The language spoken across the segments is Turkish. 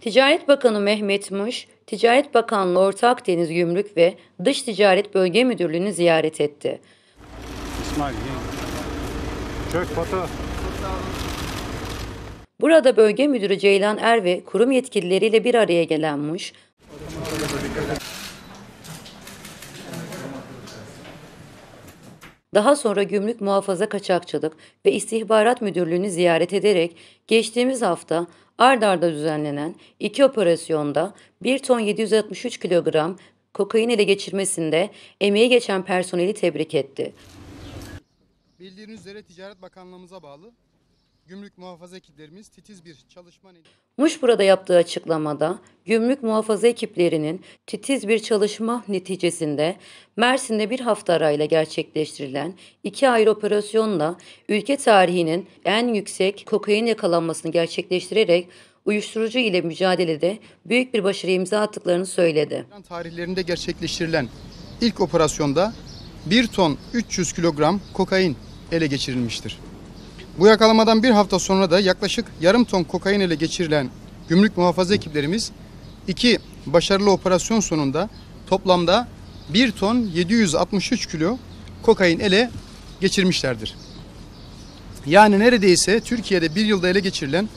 Ticaret Bakanı Mehmet Muş, Ticaret Bakanlığı Orta Akdeniz Gümrük ve Dış Ticaret Bölge Müdürlüğü'nü ziyaret etti. İsmail. Çök Batu. Burada bölge müdürü Ceylan Er ve kurum yetkilileriyle bir araya gelen Muş, Daha sonra Gümrük Muhafaza Kaçakçılık ve İstihbarat Müdürlüğü'nü ziyaret ederek geçtiğimiz hafta ard arda düzenlenen iki operasyonda 1 ton 763 kilogram kokain ele geçirmesinde emeği geçen personeli tebrik etti. Bildiğiniz üzere Ticaret Bakanlığımıza bağlı gümrük muhafaza ekiplerimiz titiz bir çalışma Muş burada yaptığı açıklamada gümrük muhafaza ekiplerinin titiz bir çalışma neticesinde Mersin'de bir hafta arayla gerçekleştirilen iki ayrı operasyonla ülke tarihinin en yüksek kokain yakalanmasını gerçekleştirerek uyuşturucu ile mücadelede büyük bir başarı imza attıklarını söyledi. tarihlerinde gerçekleştirilen ilk operasyonda 1 ton 300 kilogram kokain ele geçirilmiştir. Bu yakalamadan bir hafta sonra da yaklaşık yarım ton kokain ele geçirilen gümrük muhafaza ekiplerimiz iki başarılı operasyon sonunda toplamda 1 ton 763 kilo kokain ele geçirmişlerdir. Yani neredeyse Türkiye'de bir yılda ele geçirilen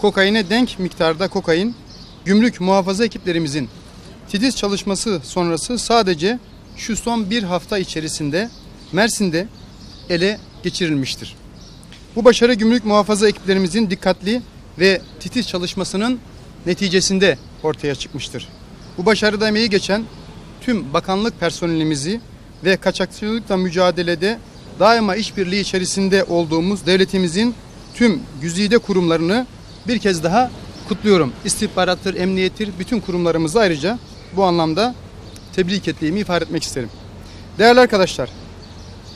kokaine denk miktarda kokain gümrük muhafaza ekiplerimizin titiz çalışması sonrası sadece şu son bir hafta içerisinde Mersin'de ele geçirilmiştir. Bu başarı gümrük muhafaza ekiplerimizin dikkatli ve titiz çalışmasının neticesinde ortaya çıkmıştır. Bu başarıda emeği geçen tüm bakanlık personelimizi ve kaçakçılıkla mücadelede daima işbirliği içerisinde olduğumuz devletimizin tüm güzide kurumlarını bir kez daha kutluyorum. İstihbarattır, emniyettir, bütün kurumlarımızı ayrıca bu anlamda tebrik ettiğimi ifade etmek isterim. Değerli arkadaşlar,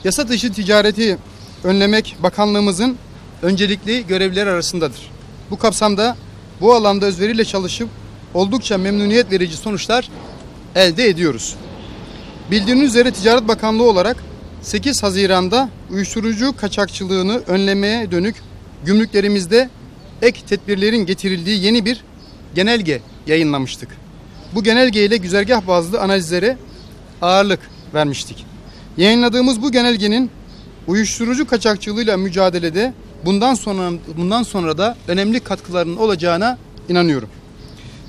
yasa dışı ticareti önlemek bakanlığımızın öncelikli görevleri arasındadır. Bu kapsamda bu alanda özveriyle çalışıp oldukça memnuniyet verici sonuçlar elde ediyoruz. Bildiğiniz üzere Ticaret Bakanlığı olarak 8 Haziran'da uyuşturucu kaçakçılığını önlemeye dönük gümrüklerimizde ek tedbirlerin getirildiği yeni bir genelge yayınlamıştık. Bu genelge ile güzergah bazlı analizlere ağırlık vermiştik. Yayınladığımız bu genelgenin uyuşturucu kaçakçılığıyla mücadelede bundan sonra bundan sonra da önemli katkılarının olacağına inanıyorum.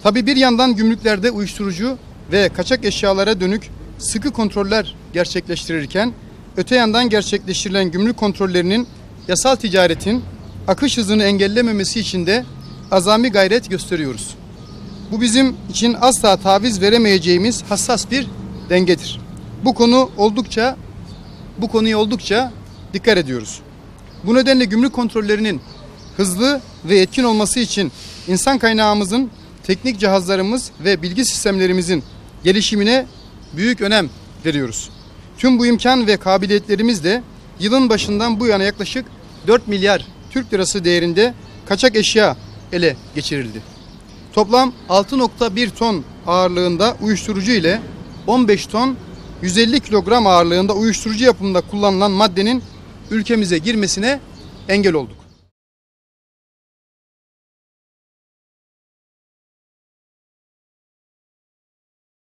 Tabi bir yandan gümrüklerde uyuşturucu ve kaçak eşyalara dönük sıkı kontroller gerçekleştirirken öte yandan gerçekleştirilen gümrük kontrollerinin yasal ticaretin akış hızını engellememesi için de azami gayret gösteriyoruz. Bu bizim için asla taviz veremeyeceğimiz hassas bir dengedir. Bu konu oldukça bu konuya oldukça dikkat ediyoruz. Bu nedenle gümrük kontrollerinin hızlı ve etkin olması için insan kaynağımızın, teknik cihazlarımız ve bilgi sistemlerimizin gelişimine büyük önem veriyoruz. Tüm bu imkan ve kabiliyetlerimizle yılın başından bu yana yaklaşık 4 milyar Türk lirası değerinde kaçak eşya ele geçirildi. Toplam 6.1 ton ağırlığında uyuşturucu ile 15 ton 150 kilogram ağırlığında uyuşturucu yapımında kullanılan maddenin ülkemize girmesine engel olduk.